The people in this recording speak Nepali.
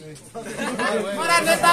नेता